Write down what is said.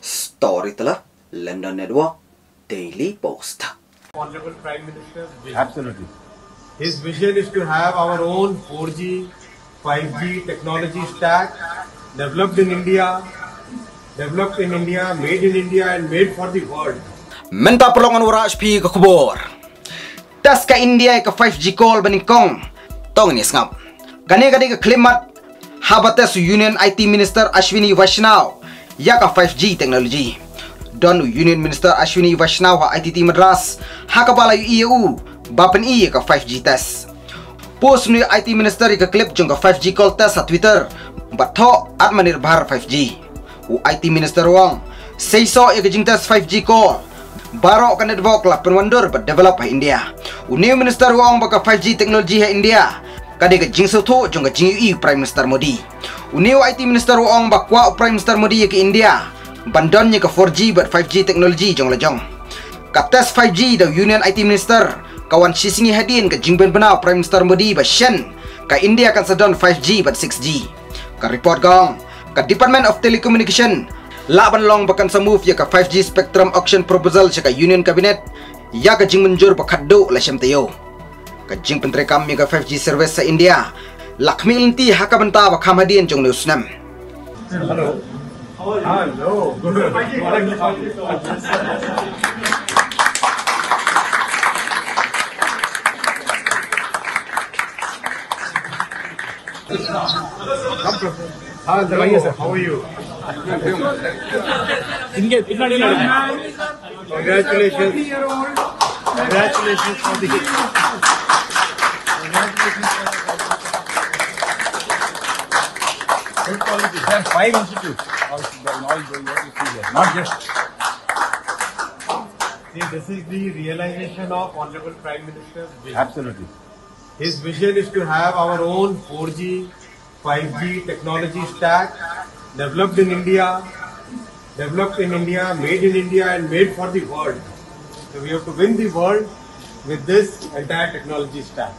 Story telah London Network Daily Post. Honorable Prime Minister's vision. Absolutely. His vision is to have our own 4G, 5G technology stack developed in India, developed in India, made in India, and made for the world. Menta perlongan wara HP ke kubur. Tas ka India ke 5G call beningkong. Tong ni ngap. Gani gani ke klimat Habates Union IT Minister Ashwini Vaishnaw ya ka 5G teknologi. Don Union Minister Ashwini Vaishnaw ha ITT Madras ha ka bala EU bapen i ka 5G test. Post ni IT Minister ka clip jong ka 5G call test sa Twitter. Batho atmanirbhar 5G. U IT Minister Wong say so ya ka jing test 5G call. Baro ka network la penwandur ba develop ha India. U new Minister Wong ba ka 5G teknologi ha India. Kadi ka jing soto jong ka jing Prime Minister Modi. U new IT Minister Wong ba kwa Prime Minister Modi ya ke India. Bandon nya ka 4G but 5G teknologi jong la jong. Ka test 5G da Union IT Minister kawan sisingi hadin ka jingben benau Prime Minister Modi ba Shen ka India kan sedon 5G but 6G. Ka report gong ka Department of Telecommunication laban long bakan move ya ka 5G spectrum auction proposal sa Union Cabinet ya ka jing menjur ba kaddo la syam tayo. Jing pentre kami ka 5G service sa India lakmi inti hakaban ta wa kham hadien jong news nam hello. Hello. How are you? Congratulations. Congratulations. for the Good quality. Five institutes all. Not just See, this is the realization of Honorable Prime Minister's vision. absolutely. His vision is to have our own 4G, 5G technology stack developed in India, developed in India, made in India, and made for the world. So we have to win the world with this entire technology stack.